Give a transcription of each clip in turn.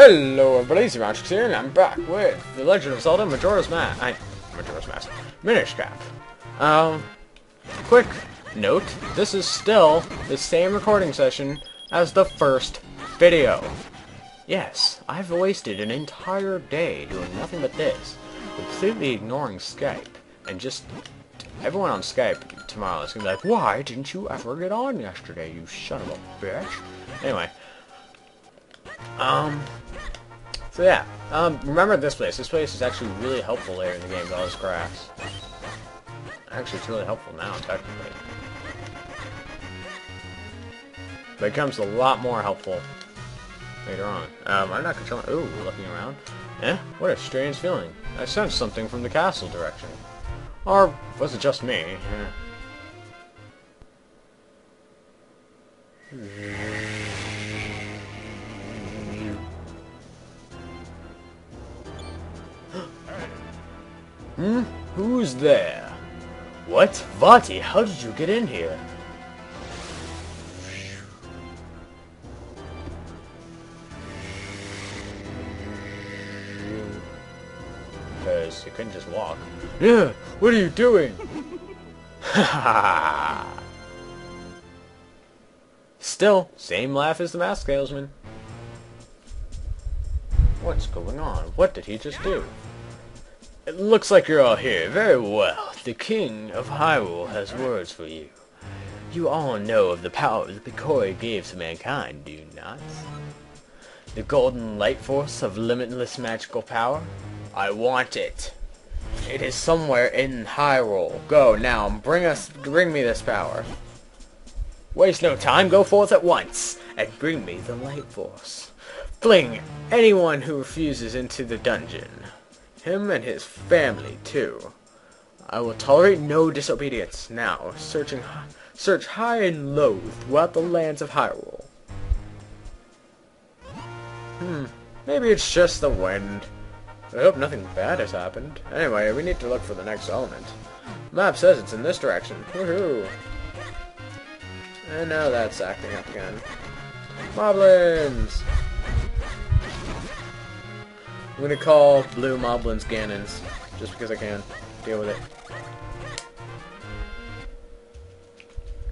Hello everybody, it's Marotrix here, and I'm back with The Legend of Zelda Majora's Mask. I, Majora's Mask. Minish Cap. Um, quick note, this is still the same recording session as the first video. Yes, I've wasted an entire day doing nothing but this, completely ignoring Skype, and just everyone on Skype tomorrow is gonna be like, why didn't you ever get on yesterday, you son of a bitch? Anyway, um, so yeah, um, remember this place. This place is actually really helpful later in the game all this grass. Actually, it's really helpful now, technically. But it becomes a lot more helpful later on. Um, I'm not controlling... Ooh, looking around. Eh? What a strange feeling. I sensed something from the castle direction. Or was it just me? Hmm? Who's there? What? Vaati, how did you get in here? Because you couldn't just walk. Yeah, what are you doing? Still, same laugh as the mask salesman. What's going on? What did he just do? It looks like you're all here. Very well. The King of Hyrule has words for you. You all know of the power that Picori gave to mankind, do you not? The golden light force of limitless magical power? I want it. It is somewhere in Hyrule. Go now, and bring us bring me this power. Waste no time, go forth at once, and bring me the light force. Fling anyone who refuses into the dungeon. Him and his family, too. I will tolerate no disobedience. Now, searching, search high and low throughout the lands of Hyrule. Hmm, maybe it's just the wind. I hope nothing bad has happened. Anyway, we need to look for the next element. Map says it's in this direction. Woohoo! And now that's acting up again. Moblins! I'm gonna call blue moblins Ganons, just because I can. Deal with it.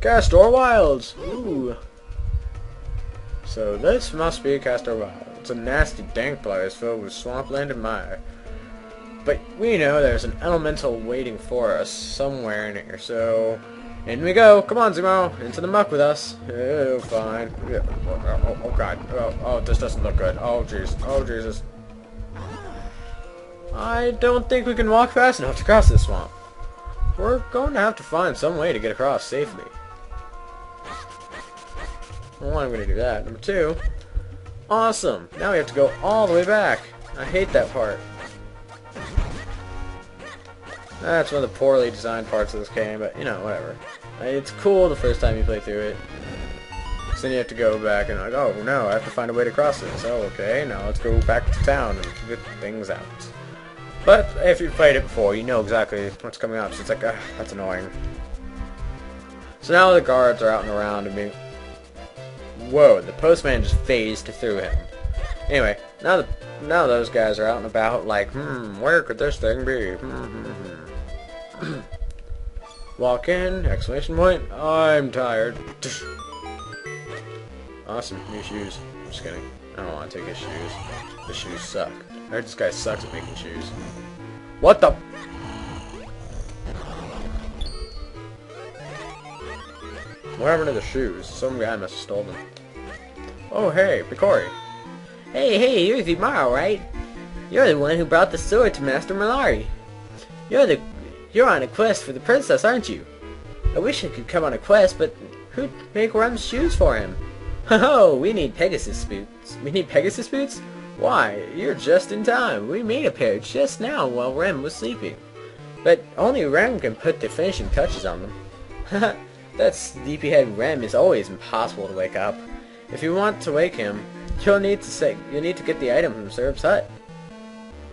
Castor Wilds! Ooh! So this must be Castor Wild. It's a nasty, dank place filled with swampland and mire. But we know there's an elemental waiting for us somewhere in here, so... In we go! Come on, Zemo! Into the muck with us! Oh, fine. Oh, oh, oh, oh god. Oh, oh, this doesn't look good. Oh, jeez. Oh, Jesus. I don't think we can walk fast enough to cross this swamp. We're going to have to find some way to get across safely. Number one, I'm going to do that. Number two, awesome! Now we have to go all the way back. I hate that part. That's one of the poorly designed parts of this game, but you know, whatever. It's cool the first time you play through it. So then you have to go back and like, oh no, I have to find a way to cross this. Oh, okay, now let's go back to town and get things out. But if you've played it before, you know exactly what's coming up. So it's like, ah, that's annoying. So now the guards are out and around and being... Whoa, the postman just phased through him. Anyway, now the, now those guys are out and about like, hmm, where could this thing be? Hmm, hmm, hmm. Walk in, exclamation point, I'm tired. Awesome, new shoes. Just kidding. I don't want to take his shoes. The shoes suck. I heard this guy sucks at making shoes. What the? What happened to the shoes? Some guy must have stolen them. Oh, hey, Picori. Hey, hey, you're Zimaro, right? You're the one who brought the sword to Master Melari. You're the... You're on a quest for the princess, aren't you? I wish I could come on a quest, but who'd make Rem's shoes for him? Oh, we need Pegasus boots. We need Pegasus boots? Why, you're just in time. We made a pair just now while Rem was sleeping. But only Rem can put the finishing touches on them. that sleepyhead Rem is always impossible to wake up. If you want to wake him, you'll need to say you'll need to get the item from Syrup's hut.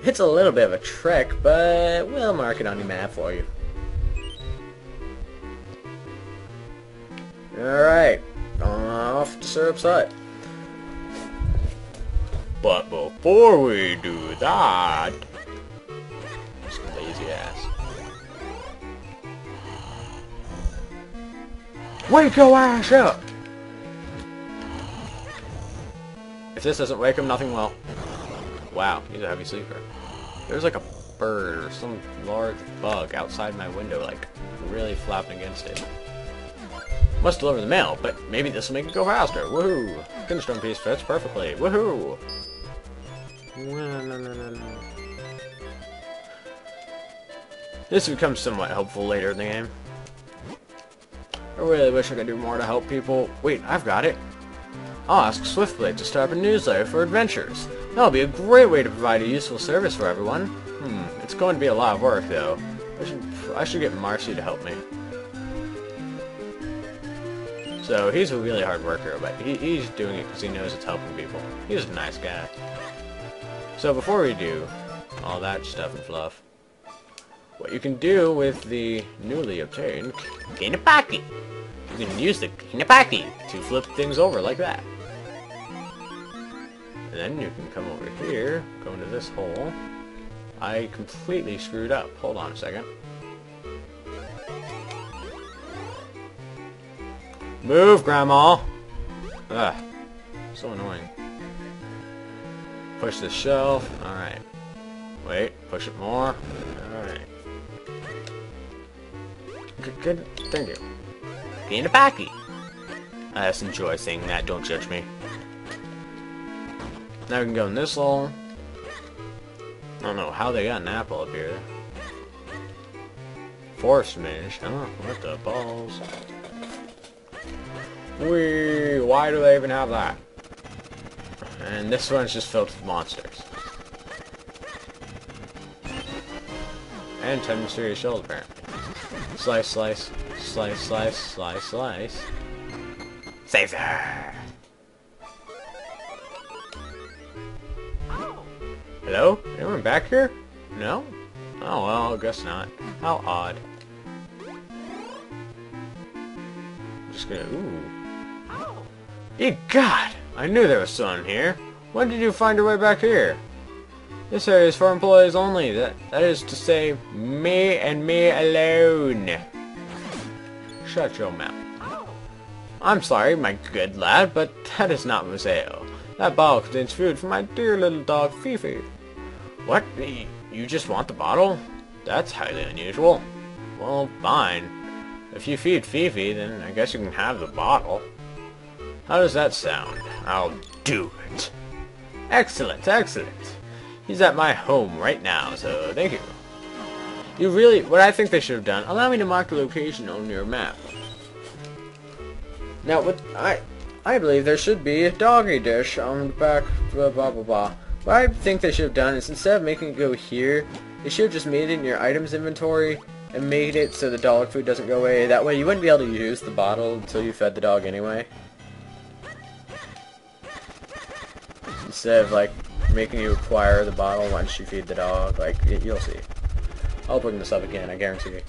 It's a little bit of a trick, but we'll mark it on the map for you. Alright, off to Syrup's hut. But before we do that... This lazy ass. Wake your ass up! If this doesn't wake him, nothing will. Wow, he's a heavy sleeper. There's like a bird or some large bug outside my window, like, really flapping against it. Must deliver the mail, but maybe this will make it go faster. Woohoo! Kinstone piece fits perfectly. Woohoo! This becomes somewhat helpful later in the game. I really wish I could do more to help people. Wait, I've got it. I'll ask Swiftblade to start up a newsletter for adventures. That'll be a great way to provide a useful service for everyone. Hmm, it's going to be a lot of work, though. I should, I should get Marcy to help me. So he's a really hard worker, but he, he's doing it because he knows it's helping people. He's a nice guy. So before we do all that stuff and fluff, what you can do with the newly obtained Cane of Pacci, you can use the Cane of Pacci to flip things over like that. And then you can come over here, go into this hole. I completely screwed up. Hold on a second. Move, Grandma! Ugh. So annoying. Push the shelf. Alright. Wait, push it more. Alright. Good, good. Thank you. Gain a packy. I just enjoy saying that, don't judge me. Now we can go in this hole. I don't know how they got an apple up here. Force mage, huh? What the balls? Wee, why do they even have that? And this one's just filled with monsters. And 10 mysterious shells, apparently. Slice, slice, slice, slice, slice, slice. Caesar! Hello? Anyone back here? No? Oh, well, I guess not. How odd. I'm just gonna... Ooh. Ye God! I knew there was someone here. When did you find your way back here? This area is for employees only. That that is to say, me and me alone. Shut your mouth. I'm sorry, my good lad, but that is not sale. That bottle contains food for my dear little dog Fifi. What? You just want the bottle? That's highly unusual. Well, fine. If you feed Fifi, then I guess you can have the bottle. How does that sound? I'll do it. Excellent, excellent. He's at my home right now, so thank you. You really, what I think they should have done, allow me to mark the location on your map. Now, what I, I believe there should be a doggy dish on the back, blah, blah, blah, blah. What I think they should have done is instead of making it go here, they should have just made it in your items inventory and made it so the dog food doesn't go away. That way you wouldn't be able to use the bottle until you fed the dog anyway. Instead of like making you acquire the bottle once you feed the dog, like you'll see. I'll bring this up again, I guarantee. You.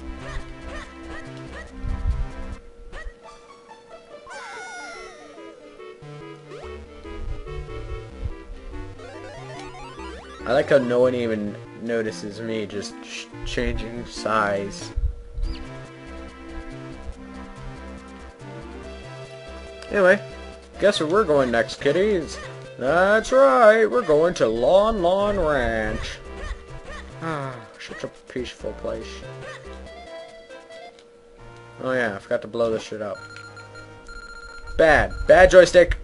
I like how no one even notices me just ch changing size. Anyway, guess where we're going next, kitties? That's right, we're going to Lon Lon Ranch. Ah, such a peaceful place. Oh yeah, I forgot to blow this shit up. Bad. Bad joystick!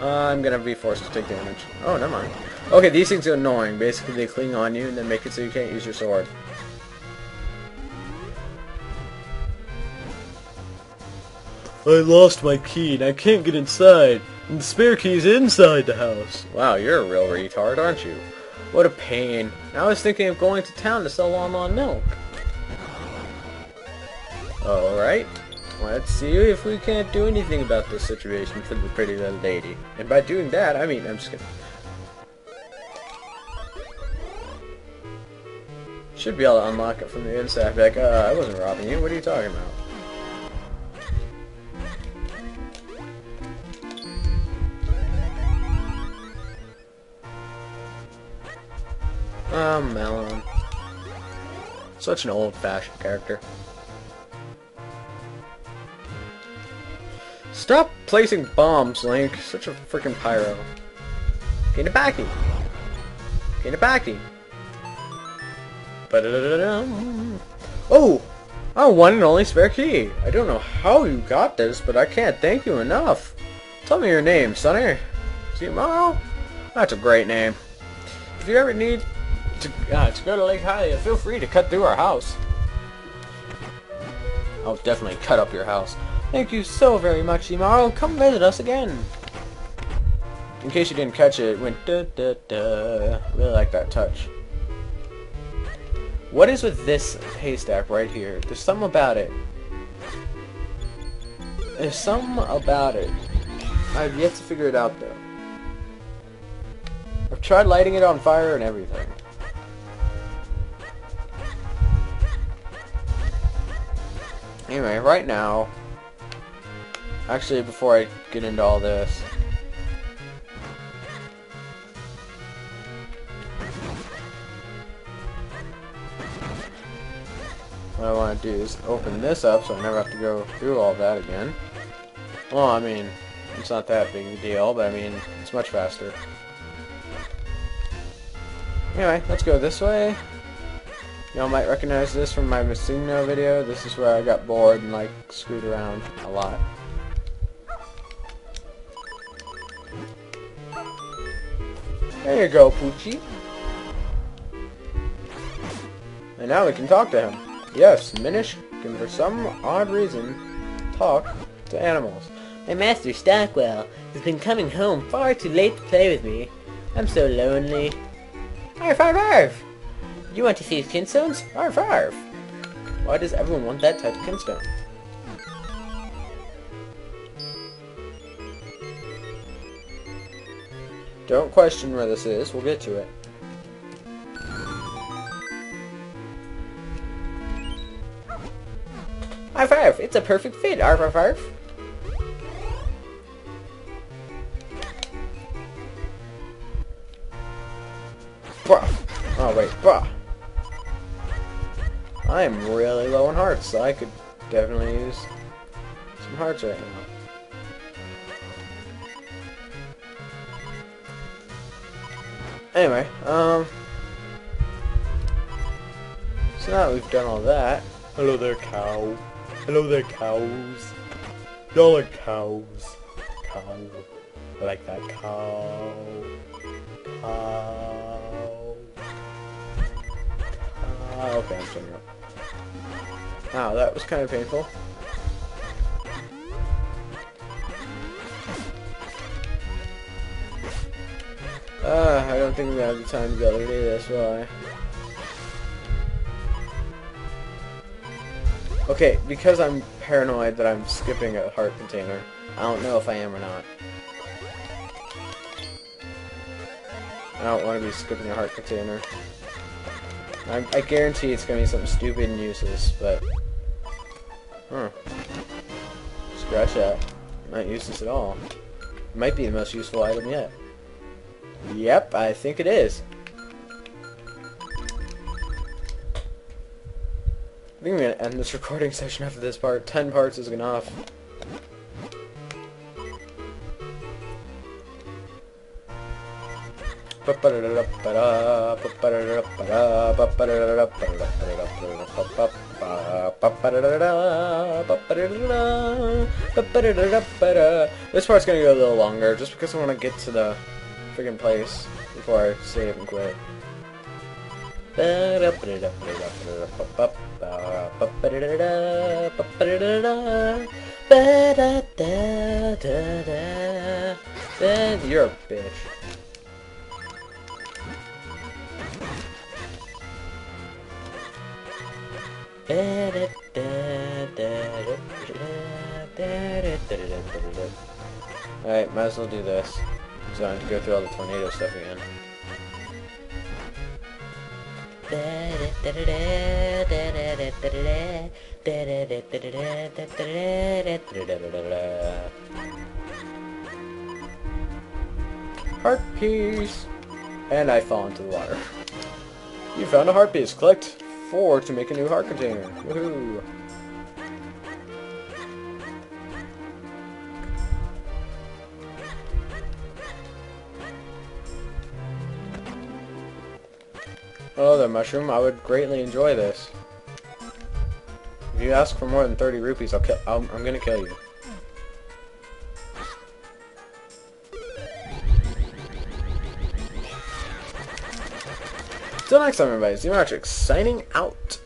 I'm gonna be forced to take damage. Oh, never mind. Okay, these things are annoying. Basically, they cling on you and then make it so you can't use your sword. I lost my key and I can't get inside. And the spare key's inside the house. Wow, you're a real retard, aren't you? What a pain. I was thinking of going to town to sell Lon milk. Alright. Let's see if we can't do anything about this situation for the pretty little lady. And by doing that, I mean, I'm just gonna... Should be able to unlock it from the inside. Be like, uh, I wasn't robbing you. What are you talking about? Malon. Such an old-fashioned character. Stop placing bombs, Link. Such a freaking pyro. Get it back. Get it back. Oh! Our one and only spare key. I don't know how you got this, but I can't thank you enough. Tell me your name, Sonny. Tomorrow? That's a great name. If you ever need to, uh, to go to Lake Hylia, feel free to cut through our house. I'll definitely cut up your house. Thank you so very much, Imaro. Come visit us again. In case you didn't catch it, it went da da da. Really like that touch. What is with this haystack right here? There's something about it. There's something about it. I've yet to figure it out though. I've tried lighting it on fire and everything. Anyway, right now, actually before I get into all this, what I want to do is open this up so I never have to go through all that again. Well, I mean, it's not that big of a deal, but I mean, it's much faster. Anyway, let's go this way. Y'all might recognize this from my Massigno video. This is where I got bored and like screwed around a lot. There you go, Poochie. And now we can talk to him. Yes, Minish can for some odd reason talk to animals. My master Stockwell has been coming home far too late to play with me. I'm so lonely. Arf, arf! You want to see his kinstones? Arf, arf! Why does everyone want that type of kinstone? Don't question where this is, we'll get to it. Arf, arf! It's a perfect fit, arf, arf, arf! Bruh. Oh, wait, bruh. I am really low on hearts, so I could definitely use some hearts right now. Anyway, um... So now that we've done all that... Hello there, cow. Hello there, cows. Y'all are cows. Cow. I like that cow. Cow. Ah, okay, I'm shutting up. Wow, that was kind of painful. Uh, I don't think we have the time to go do this, will I? Okay, because I'm paranoid that I'm skipping a heart container, I don't know if I am or not. I don't want to be skipping a heart container. I, I guarantee it's to be something stupid and useless, but... Huh. Scratch that. Not useless at all. Might be the most useful item yet. Yep, I think it is. I think I'm gonna end this recording session after this part. Ten parts is enough. This part's gonna go a little longer, just because I want to get to the friggin' place before I save and quit. You're a bitch. Alright, might as well do this. So I have to go through all the tornado stuff again. Heart piece! And I fall into the water. You found a heart piece. Collect four to make a new heart container. Woohoo! Oh, Hello there, Mushroom. I would greatly enjoy this. If you ask for more than 30 rupees, I'll kill- I'll, I'm gonna kill you. Till next time, everybody. Z Marotrix signing out.